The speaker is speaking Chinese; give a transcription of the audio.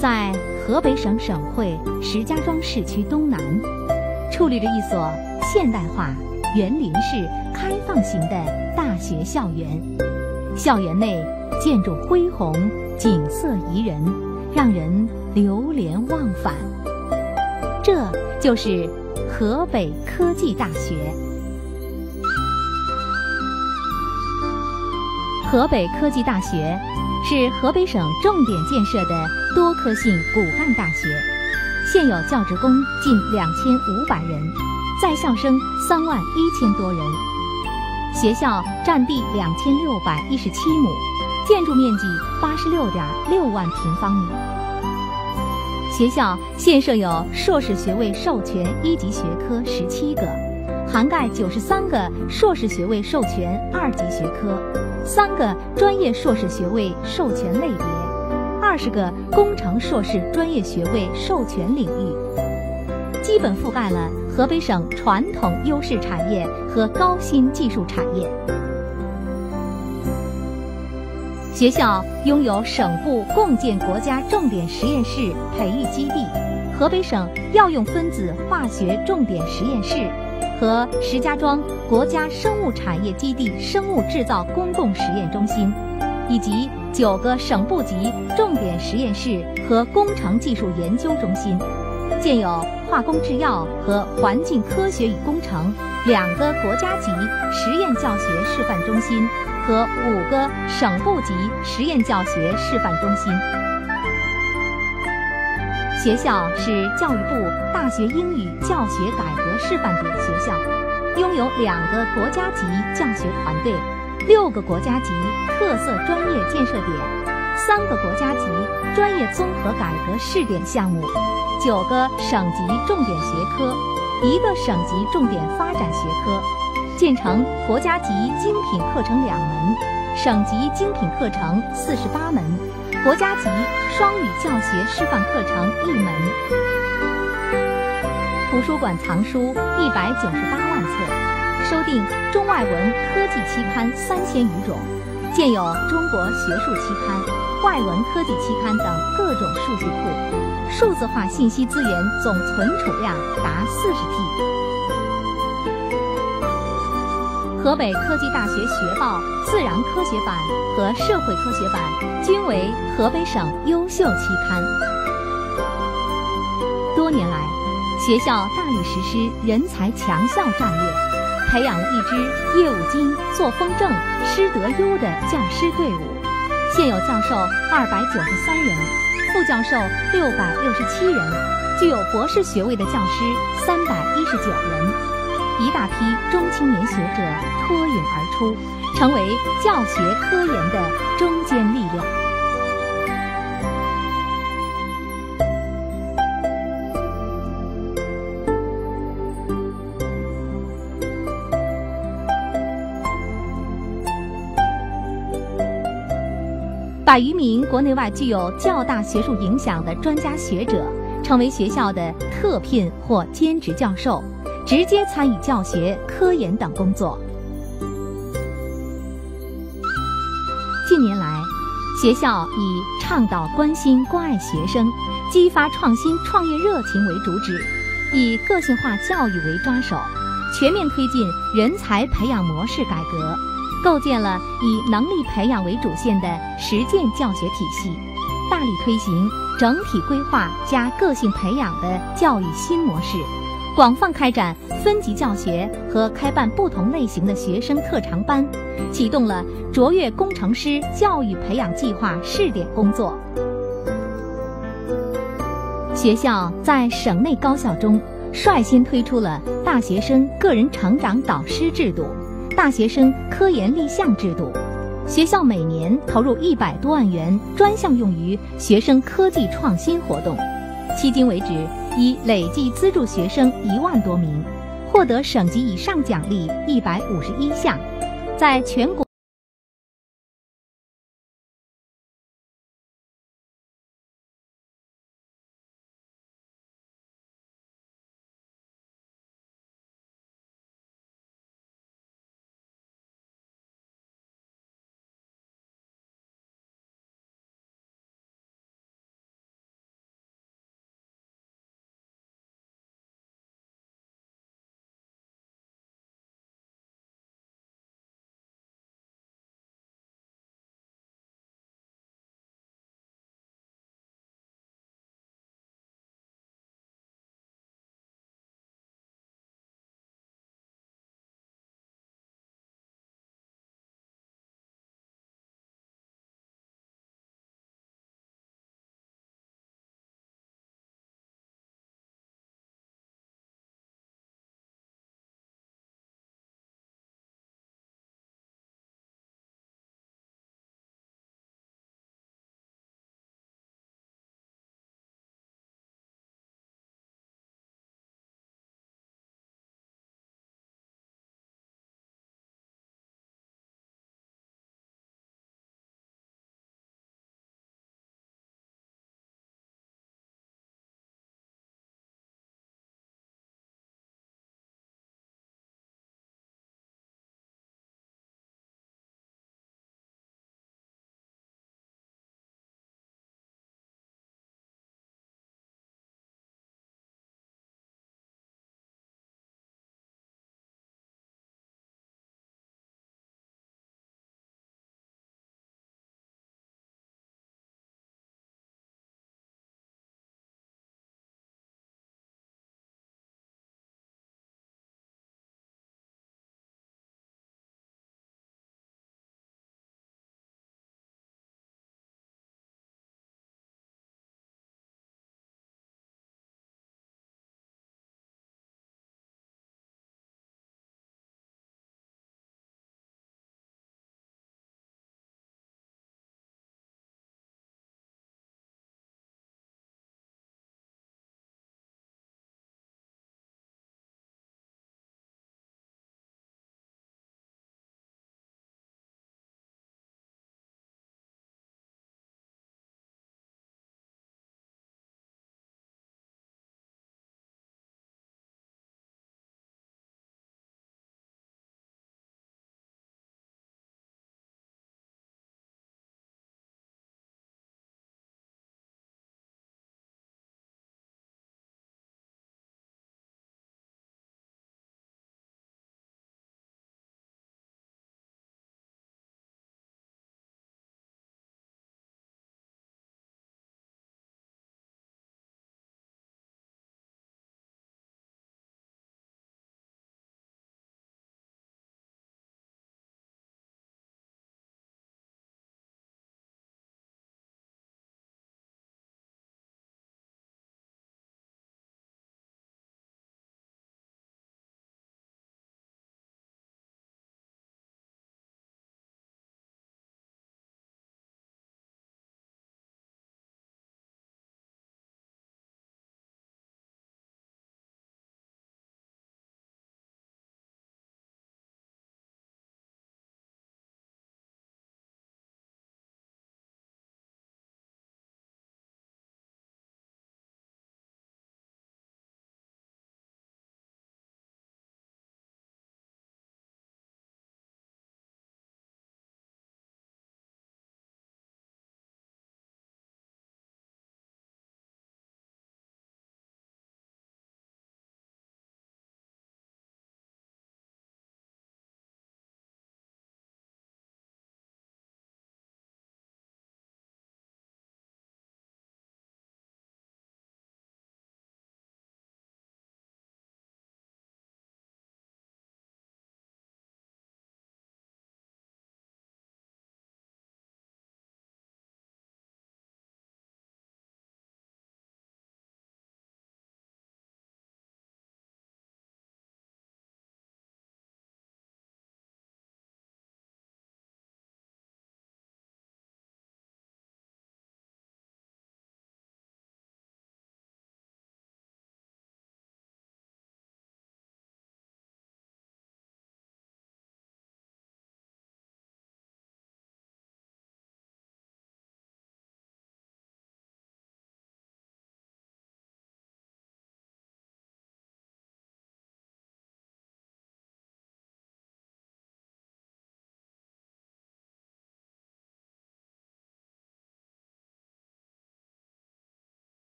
在河北省省会石家庄市区东南，矗立着一所现代化园林式开放型的大学校园。校园内建筑恢宏，景色宜人，让人流连忘返。这就是河北科技大学。河北科技大学是河北省重点建设的多科性骨干大学，现有教职工近两千五百人，在校生三万一千多人。学校占地两千六百一十七亩，建筑面积八十六点六万平方米。学校现设有硕士学位授权一级学科十七个，涵盖九十三个硕士学位授权二级学科。三个专业硕士学位授权类别，二十个工程硕士专业学位授权领域，基本覆盖了河北省传统优势产业和高新技术产业。学校拥有省部共建国家重点实验室培育基地、河北省药用分子化学重点实验室。和石家庄国家生物产业基地生物制造公共实验中心，以及九个省部级重点实验室和工程技术研究中心，建有化工制药和环境科学与工程两个国家级实验教学示范中心和五个省部级实验教学示范中心。学校是教育部大学英语教学改革示范点学校，拥有两个国家级教学团队，六个国家级特色专业建设点，三个国家级专业综合改革试点项目，九个省级重点学科，一个省级重点发展学科，建成国家级精品课程两门，省级精品课程四十八门。国家级双语教学示范课程一门，图书馆藏书一百九十八万册，收订中外文科技期刊三千余种，建有中国学术期刊、外文科技期刊等各种数据库，数字化信息资源总存储量达四十 T。河北科技大学学报自然科学版和社会科学版均为河北省优秀期刊。多年来，学校大力实施人才强校战略，培养了一支业务精、作风正、师德优的教师队伍。现有教授二百九十三人，副教授六百六十七人，具有博士学位的教师三百一十九人。一大批中青年学者脱颖而出，成为教学科研的中坚力量。百余名国内外具有较大学术影响的专家学者，成为学校的特聘或兼职教授。直接参与教学、科研等工作。近年来，学校以倡导关心关爱学生、激发创新创业热情为主旨，以个性化教育为抓手，全面推进人才培养模式改革，构建了以能力培养为主线的实践教学体系，大力推行整体规划加个性培养的教育新模式。广泛开展分级教学和开办不同类型的学生特长班，启动了卓越工程师教育培养计划试点工作。学校在省内高校中率先推出了大学生个人成长导师制度、大学生科研立项制度。学校每年投入一百多万元专项用于学生科技创新活动，迄今为止。已累计资助学生一万多名，获得省级以上奖励一百五十一项，在全国。